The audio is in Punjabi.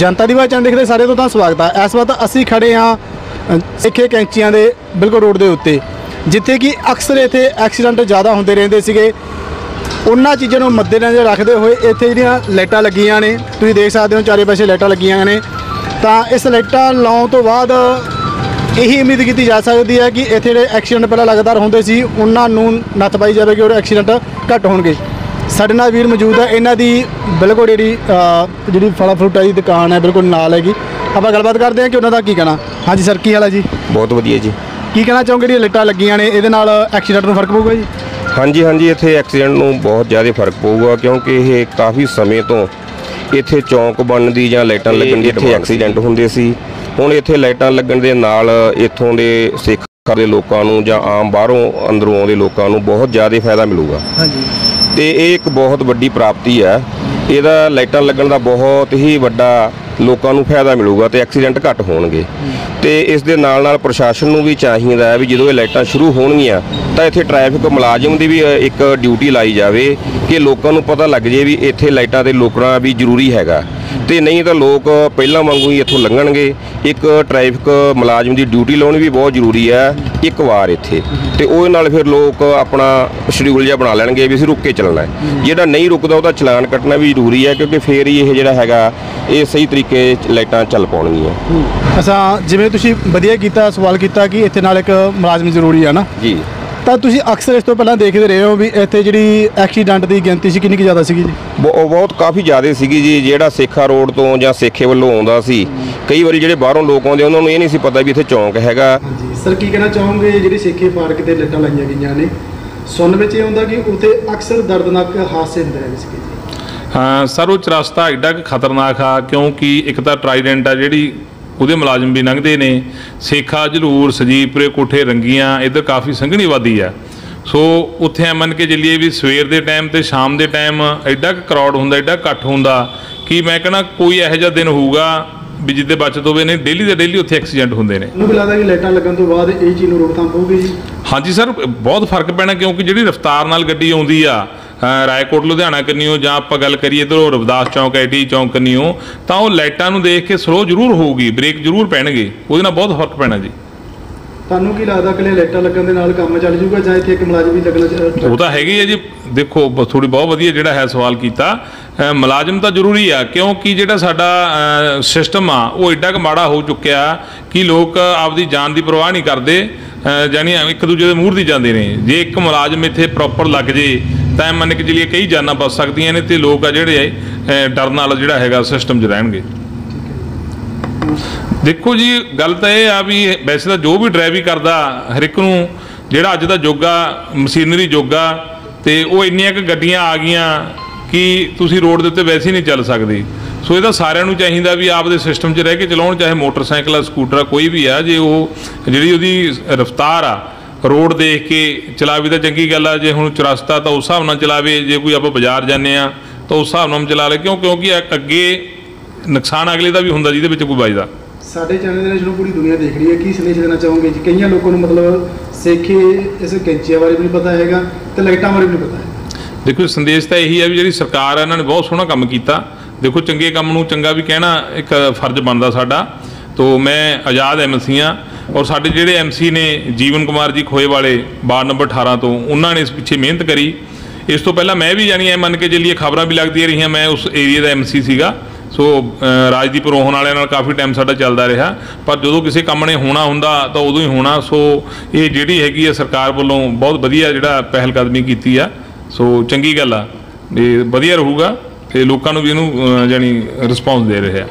ਜਨਤਾ ਦੀ ਆਵਾਜ਼ ਚੈਨਲ ਦੇਖਦੇ ਸਾਰੇ ਤੋਂ ਤਾਂ ਸਵਾਗਤ ਹੈ ਇਸ ਵਕਤ ਅਸੀਂ ਖੜੇ ਆ ਸਿੱਖੇ ਕੈਂਚੀਆਂ ਦੇ ਬਿਲਕੁਲ ਰੋਡ ਦੇ ਉੱਤੇ, ਜਿੱਥੇ ਕਿ ਅਕਸਰ ਇੱਥੇ ਐਕਸੀਡੈਂਟ ਜ਼ਿਆਦਾ ਹੁੰਦੇ ਰਹਿੰਦੇ ਸੀਗੇ। ਉਹਨਾਂ ਚੀਜ਼ਾਂ ਨੂੰ ਮੱਦੇਨਜ਼ਰ ਰੱਖਦੇ ਹੋਏ ਇੱਥੇ ਜਿਹੜੀਆਂ ਲਾਈਟਾਂ ਲੱਗੀਆਂ ਨੇ, ਤੁਸੀਂ ਦੇਖ ਸਕਦੇ ਹੋ ਚਾਰੇ ਪਾਸੇ ਲਾਈਟਾਂ ਲੱਗੀਆਂ ਨੇ। ਤਾਂ ਇਸ ਲਾਈਟਾਂ ਲਾਉਣ ਤੋਂ ਬਾਅਦ ਇਹੀ ਉਮੀਦ ਕੀਤੀ ਜਾ ਸਕਦੀ ਹੈ ਕਿ ਇੱਥੇ ਜਿਹੜੇ ਐਕਸੀਡੈਂਟ ਪਹਿਲਾਂ ਲਗਾਤਾਰ ਹੁੰਦੇ ਸੀ, ਉਹਨਾਂ ਨੂੰ ਨੱਥ ਪਾਈ ਜਾਵੇਗੀ ਔਰ ਐਕਸੀਡੈਂਟ ਘੱਟ ਹੋਣਗੇ। ਸਾਡੇ ਨਾਲ ਵੀਰ ਮੌਜੂਦ ਹੈ ਇਹਨਾਂ ਦੀ ਬਿਲਕੁਲ ਜਿਹੜੀ ਜਿਹੜੀ ਫਲਾਂ ਫਰੂਟਾਂ ਦੀ ਦੁਕਾਨ ਹੈ ਬਿਲਕੁਲ ਨਾਲ ਹੈਗੀ। ਆਪਾਂ ਗੱਲਬਾਤ ਕਰਦੇ ਹਾਂ ਕਿ ਉਹਨਾਂ ਦਾ ਕੀ ਕਹਿਣਾ? ਹਾਂਜੀ ਸਰ ਕੀ ਹਾਲ ਹੈ ਜੀ? ਬਹੁਤ ਵਧੀਆ ਜੀ। ਕੀ ਕਹਿਣਾ ਚਾਹੋਗੇ ਜਿਹੜੀਆਂ ਲਾਈਟਾਂ ਲੱਗੀਆਂ ਨੇ ਇਹਦੇ ਨਾਲ ਐਕਸੀਡੈਂਟ ਨੂੰ ਫ਼ਰਕ ਪਊਗਾ ਜੀ? ਹਾਂਜੀ ਹਾਂਜੀ ਇੱਥੇ ਐਕਸੀਡੈਂਟ ਨੂੰ ਬਹੁਤ ਜ਼ਿਆਦਾ ਫ਼ਰਕ ਪਊਗਾ ਕਿਉਂਕਿ ਇਹ ਕਾਫੀ ਸਮੇਂ ਤੋਂ ਇੱਥੇ ਚੌਂਕ ਬਣਨ ਦੀ ਜਾਂ ਲਾਈਟਾਂ ਲੱਗਣ ਦੀ ਇੱਥੇ ਐਕਸੀਡੈਂਟ ਹੁੰਦੇ ਸੀ। ਹੁਣ ਇੱਥੇ ਲਾਈਟਾਂ ਲੱਗਣ ਦੇ ਨਾਲ ਇੱਥੋਂ ਦੇ ਸਿੱਖਾਂ ਦੇ ਲੋਕਾਂ ਨੂੰ ਜਾਂ ਆਮ ਬਾਹਰੋਂ ਅੰਦਰੋਂ ਆਉਂਦੇ ਲੋਕਾਂ ਨੂੰ ਬਹੁਤ ਜ਼ਿਆਦਾ ਫਾਇਦਾ ਮਿਲੂਗਾ। ਹਾਂਜੀ। ਤੇ ਇਹ ਇੱਕ ਬਹੁਤ ਵੱਡੀ ਪ੍ਰਾਪਤੀ ਹੈ ਇਹਦਾ ਲਾਈਟਾਂ ਲੱਗਣ ਦਾ ਬਹੁਤ ਹੀ ਵੱਡਾ ਲੋਕਾਂ ਨੂੰ ਫਾਇਦਾ ਮਿਲੂਗਾ ਤੇ ਐਕਸੀਡੈਂਟ ਘੱਟ ਹੋਣਗੇ। ਤੇ ਇਸ ਦੇ ਨਾਲ ਨਾਲ ਪ੍ਰਸ਼ਾਸਨ ਨੂੰ ਵੀ ਚਾਹੀਦਾ ਹੈ ਵੀ ਜਦੋਂ ਇਹ ਲਾਈਟਾਂ ਸ਼ੁਰੂ ਹੋਣਗੀਆਂ, ਤਾਂ ਇੱਥੇ ਟ੍ਰੈਫਿਕ ਮੁਲਾਜ਼ਮ ਦੀ ਵੀ ਇੱਕ ਡਿਊਟੀ ਲਾਈ ਜਾਵੇ ਕਿ ਲੋਕਾਂ ਨੂੰ ਪਤਾ ਲੱਗ ਜੇ ਵੀ ਇੱਥੇ ਲਾਈਟਾਂ ਤੇ ਲੋਕਣਾ ਵੀ ਜ਼ਰੂਰੀ ਹੈਗਾ। ਤੇ ਨਹੀਂ ਤਾਂ ਲੋਕ ਪਹਿਲਾਂ ਵਾਂਗੂ ਹੀ ਇੱਥੋਂ ਲੰਘਣਗੇ। ਇੱਕ ਟ੍ਰੈਫਿਕ ਮੁਲਾਜ਼ਮ ਦੀ ਡਿਊਟੀ ਲਾਉਣੀ ਵੀ ਬਹੁਤ ਜ਼ਰੂਰੀ ਹੈ ਇੱਕ ਵਾਰ ਇੱਥੇ। ਤੇ ਉਹਦੇ ਨਾਲ ਫਿਰ ਲੋਕ ਆਪਣਾ ਸ਼ਡਿਊਲ ਜਿਹਾ ਬਣਾ ਲੈਣਗੇ ਵੀ ਅਸੀਂ ਰੁੱਕ ਕੇ ਚੱਲਣਾ ਹੈ। ਜਿਹੜਾ ਨਹੀਂ ਰੁਕਦਾ ਉਹਦਾ ਚਲਾਨ ਕੱਟਣਾ ਵੀ ਜ਼ਰੂਰੀ ਹੈ ਕਿਉਂਕਿ ਫੇਰ ਹੀ ਇਹ ਜਿਹੜਾ ਹੈਗਾ ਇਹ ਸਹੀ ਤਰੀਕੇ ਲਾਈਟਾਂ ਚੱਲ ਪਾਉਣਗੀਆਂ। ਅਸਾਂ ਜਿਵੇਂ ਤੁਸੀਂ ਵਧੀਆ ਕੀਤਾ ਸਵਾਲ ਕੀਤਾ ਕਿ ਇੱਥੇ ਨਾਲ ਇੱਕ ਮੁਲਾਜ਼ਮ ਜ਼ਰੂਰੀ ਹੈ ਨਾ? ਜੀ। ਤਾਂ ਤੁਸੀਂ ਅਕਸਰ ਇਸ ਤੋਂ ਪਹਿਲਾਂ ਦੇਖਦੇ ਰਹੇ ਹੋ ਵੀ ਇੱਥੇ ਜਿਹੜੀ ਐਕਸੀਡੈਂਟ ਦੀ ਗਿਣਤੀ ਸੀ ਕਿੰਨੀ ਕੁ ਜ਼ਿਆਦਾ ਸੀਗੀ ਜੀ? ਉਹ ਬਹੁਤ ਕਾਫੀ ਜ਼ਿਆਦਾ ਸੀਗੀ ਜੀ ਜਿਹੜਾ ਸੇਖਾ ਰੋਡ ਤੋਂ ਜਾਂ ਸੇਖੇ ਵੱਲੋਂ ਆਉਂਦਾ ਸੀ। ਕਈ ਵਾਰੀ ਜਿਹੜੇ ਬਾਹਰੋਂ ਲੋਕ ਆਉਂਦੇ ਉਹਨਾਂ ਨੂੰ ਇਹ ਨਹੀਂ ਸੀ ਪਤਾ ਵੀ ਇੱਥੇ ਚੌਂਕ ਹੈਗਾ। ਸਰ ਕੀ ਕਹਿਣਾ ਚਾਹੋਗੇ? ਜਿਹੜੀ ਸੇਖੇ ਪਾਰਕ ਤੇ ਲਾਈਟਾਂ ਲਾਈਆਂ ਗਈਆਂ ਨੇ, ਸੁਣਨ ਵਿੱਚ ਇਹ ਹੁੰਦਾ ਕਿ ਉੱਥੇ ਅਕਸਰ ਦਰਦਨਾਕ ਹਾਦਸੇ ਹੁੰਦੇ ਰਹਿੰਦੇ ਸੀਗੇ। ਹਾਂ, ਸਰ, ਉਹ ਚਰਸਤਾ ਐਡਾ ਕੁ ਖਤਰਨਾਕ ਆ, ਕਿਉਂਕਿ ਇੱਕ ਤਾਂ ਟਰਾਈਡੈਂਟ ਆ ਜਿਹੜੀ ਉਹਦੇ ਮੁਲਾਜ਼ਮ ਵੀ ਲੰਘਦੇ ਨੇ, ਸੇਖਾ, ਜਲੂਰ, ਸਜੀਪੁਰੇ, ਕੋਠੇ, ਰੰਗੀਆਂ, ਇੱਧਰ ਕਾਫੀ ਸੰਘਣੀ ਆਬਾਦੀ ਆ। ਸੋ ਉੱਥੇ ਐਮਨ ਕੇ ਚੱਲੀਏ ਵੀ ਸਵੇਰ ਦੇ ਟਾਈਮ ਤੇ ਸ਼ਾਮ ਦੇ ਟਾਈਮ ਐਡਾ ਕੁ ਕਰਾਊਡ ਹੁੰਦਾ, ਐਡਾ ਇਕੱਠ ਹੁੰਦਾ, ਕਿ ਮੈਂ ਕਹਿੰਦਾ ਕੋਈ ਇਹੋ ਜਿਹਾ ਦਿਨ ਹੋਊਗਾ ਵੀ ਜਿੱਦੇ ਬਚਤ ਹੋਵੇ ਨੇ ਡੇਲੀ ਦੇ ਡੇਲੀ ਉੱਥੇ ਐਕਸੀਡੈਂਟ ਹੁੰਦੇ ਨੇ। ਮੈਨੂੰ ਵੀ ਲੱਗਦਾ ਕਿ ਲਾਈਟਾਂ ਲੱਗਣ ਤੋਂ ਬਾਅਦ ਇਹ ਚੀਜ਼ ਨੂੰ ਰੋਕਥਾਮ ਪਊਗੀ ਜੀ? ਹਾਂਜੀ ਸਰ ਬਹੁਤ ਫ਼ਰਕ ਪੈਣਾ ਕਿਉਂਕਿ ਜਿਹੜੀ ਰਫ਼ਤਾਰ ਨਾਲ ਗੱਡੀ ਆਉਂਦੀ ਆ ਰਾਏਕੋਟ ਲੁਧਿਆਣਾ ਕੰਨੀਓ ਜਾਂ ਆਪਾਂ ਗੱਲ ਕਰੀਏ ਇਧਰੋਂ ਰਵਿਦਾਸ ਚੌਂਕ ਆਈਟੀ ਚੌਂਕ ਕੰਨੀਓ ਤਾਂ ਉਹ ਲਾਈਟਾਂ ਨੂੰ ਦੇਖ ਕੇ ਸਲੋ ਜ਼ਰੂਰ ਹੋਊਗੀ ਬ੍ਰੇਕ ਜ਼ਰੂਰ ਪੈਣਗੇ। ਉਹਦੇ ਨਾਲ ਬਹੁਤ ਫ਼ਰਕ ਪੈਣਾ ਜੀ। ਤੁਹਾਨੂੰ ਕੀ ਲੱਗਦਾ ਕਿ ਲਾਈਟਾਂ ਲੱਗਣ ਦੇ ਨਾਲ ਕੰਮ ਚੱਲ ਜੂਗਾ ਜਾਂ ਇੱਥੇ ਇੱਕ ਮੁਲਾਜ਼ਮ ਵੀ ਲੱਗਣਾ ਉਹ ਤਾਂ ਹੈਗੀ ਹੈ ਜੀ। ਦੇਖੋ ਥੋੜੀ ਬਹੁਤ ਵਧੀਆ ਜਿਹੜਾ ਹੈ ਸਵਾਲ ਕੀਤਾ। ਮੁਲਾਜ਼ਮ ਤਾਂ ਜ਼ਰੂਰੀ ਆ ਕਿਉਂਕਿ ਜਿਹੜਾ ਸਾਡਾ ਸਿਸਟਮ ਆ ਉਹ ਐਡਾ ਕੁ ਮਾੜਾ ਹੋ ਚੁੱਕਿਆ ਕਿ ਲੋਕ ਆਪਦੀ ਜਾਨ ਦੀ ਪਰਵਾਹ ਨਹੀਂ ਕਰਦੇ ਜਾਣੀ ਇੱਕ ਦੂਜੇ ਦੇ ਮੂਹਰ ਦੀ ਜਾਂਦੇ ਨੇ। ਜੇ ਇੱਕ ਮੁਲਾਜ਼ਮ ਇੱਥੇ ਪ੍ਰੋਪਰ ਲੱਗ ਜੇ ਤਾਂ ਮੰਨ ਕੇ ਚੱਲੀਏ ਕਈ ਜਾਨਾਂ ਬਚ ਸਕਦੀਆਂ ਨੇ ਤੇ ਲੋਕ ਆ ਜਿਹੜੇ ਅ, ਡਰ ਨਾਲ ਜਿਹੜਾ ਹੈਗਾ ਸਿਸਟਮ 'ਚ ਰਹਿਣਗੇ। ਦੇਖੋ ਜੀ, ਗੱਲ ਤਾਂ ਇਹ ਆ ਵੀ ਵੈਸੇ ਤਾਂ ਜੋ ਵੀ ਡਰਾਈਵਿੰਗ ਕਰਦਾ, ਹਰ ਇੱਕ ਨੂੰ, ਜਿਹੜਾ ਅੱਜ ਦਾ ਯੁੱਗ ਆ, ਮਸ਼ੀਨਰੀ ਯੁੱਗ ਆ, ਤੇ ਉਹ ਇੰਨੀਆਂ ਕੁ ਗੱਡੀਆਂ ਆ ਗਈਆਂ ਕਿ ਤੁਸੀਂ ਰੋਡ ਦੇ ਉੱਤੇ ਵੈਸੇ ਹੀ ਨਹੀਂ ਚੱਲ ਸਕਦੇ। ਸੋ ਇਹਦਾ ਸਾਰਿਆਂ ਨੂੰ ਚਾਹੀਦਾ ਵੀ ਆਪਦੇ ਸਿਸਟਮ 'ਚ ਰਹਿ ਕੇ ਚਲਾਉਣ, ਚਾਹੇ ਮੋਟਰਸਾਈਕਲ ਆ, ਸਕੂਟਰ ਆ, ਕੋਈ ਵੀ ਆ, ਜੇ ਉਹ, ਜਿਹੜੀ ਉਹਦੀ ਰਫ਼ਤਾਰ ਆ, ਰੋਡ ਦੇਖ ਕੇ ਚਲਾਵੇ ਤਾਂ ਚੰਗੀ ਗੱਲ ਆ, ਜੇ ਹੁਣ ਚੁਰਸਤਾ ਤਾਂ ਉਸ ਹਿਸਾਬ ਨਾਲ ਚਲਾਵੇ, ਜੇ ਕੋਈ ਆਪਾਂ ਬਾਜ਼ਾਰ ਜਾਂਦੇ ਆ ਤਾਂ ਉਸ ਹਿਸਾਬ ਨਾਲ ਚਲਾ ਲੇ, ਕਿਉਂ, ਕਿਉਂਕਿ ਅੱਗੇ ਨੁਕਸਾਨ ਅਗਲੇ ਦਾ ਵੀ ਹੁੰਦਾ, ਜਿਹਦੇ ਵਿੱਚ ਕੋਈ ਵੱਜਦਾ। ਸਾਡੇ ਚੈਨਲ ਦੇ ਜਿਹਨੂੰ ਪੂਰੀ ਦੁਨੀਆ ਦੇਖ ਰਹੀ ਹੈ, ਕੀ ਸੰਦੇਸ਼ ਦੇਣਾ ਚਾਹੋਗੇ ਜੀ? ਕਈਆਂ ਲੋਕਾਂ ਨੂੰ ਮਤਲਬ ਸੇਖੇ ਇਸ ਕੈਂਚੀਆਂ ਬਾਰੇ ਵੀ ਨਹੀਂ ਪਤਾ ਹੈਗਾ ਤੇ ਲਾਈਟਾਂ ਬਾਰੇ ਵੀ ਨਹੀਂ ਪਤਾ ਹੈ ਦੇਖੋ, ਸੰਦੇਸ਼ ਤਾਂ ਇਹੀ ਹੈ ਵੀ ਜਿਹੜੀ ਸਰਕਾਰ ਹੈ, ਇਹਨਾਂ ਨੇ ਬਹੁਤ ਸੋਹਣਾ ਕੰਮ ਕੀਤਾ। ਦੇਖੋ, ਚੰਗੇ ਕੰਮ ਨੂੰ ਚੰਗਾ ਵੀ ਕਹਿਣਾ ਇੱਕ ਫਰਜ਼ ਬਣਦਾ ਸਾਡਾ। ਤੋ ਮੈਂ ਆਜ਼ਾਦ ਐਮਸੀ ਹਾਂ ਔਰ ਸਾਡੇ ਜਿਹੜੇ ਐਮਸੀ ਨੇ ਜੀਵਨ ਕੁਮਾਰ ਜੀ ਖੋਏ ਵਾਲੇ ਵਾਰਡ ਨੰਬਰ 18 ਤੋਂ, ਉਹਨਾਂ ਨੇ ਇਸ ਪਿੱਛੇ ਮਿਹਨਤ ਕਰੀ। ਇਸ ਤੋਂ ਪਹਿਲਾਂ ਮੈਂ ਵੀ ਜਾਣੀ ਐ, ਮੰਨ ਕੇ ਚੱਲੀਏ ਖਬਰਾਂ ਵੀ ਲੱਗਦੀਆਂ ਰਹੀਆਂ, ਮੈਂ ਉਸ ਏਰੀਆ ਦਾ ਐਮਸੀ ਸੀਗਾ। ਸੋ ਅ, ਰਾਜਦੀਪ ਰੋਹਨ ਵਾਲਿਆਂ ਨਾਲ ਕਾਫੀ ਟਾਈਮ ਸਾਡਾ ਚੱਲਦਾ ਰਿਹਾ। ਪਰ ਜਦੋਂ ਕਿਸੇ ਕੰਮ ਨੇ ਹੋਣਾ ਹੁੰਦਾ ਤਾਂ ਉਦੋਂ ਹੀ ਹੋਣਾ। ਸੋ ਇਹ ਜਿਹੜੀ ਹੈਗੀ ਆ ਸਰਕਾਰ ਵੱਲੋਂ ਬਹੁਤ ਵਧੀਆ ਜਿਹੜਾ ਪਹਿਲ ਕਦਮੀ ਕੀਤੀ ਆ। ਸੋ ਚੰਗੀ ਗੱਲ ਆ। ਇਹ ਵਧੀਆ ਰਹੂਗਾ ਤੇ ਲੋਕਾਂ ਨੂੰ ਵੀ ਇਹਨੂੰ ਅ, ਜਾਣੀ ਰਿਸਪੌਂਸ ਦੇ ਰਿਹਾ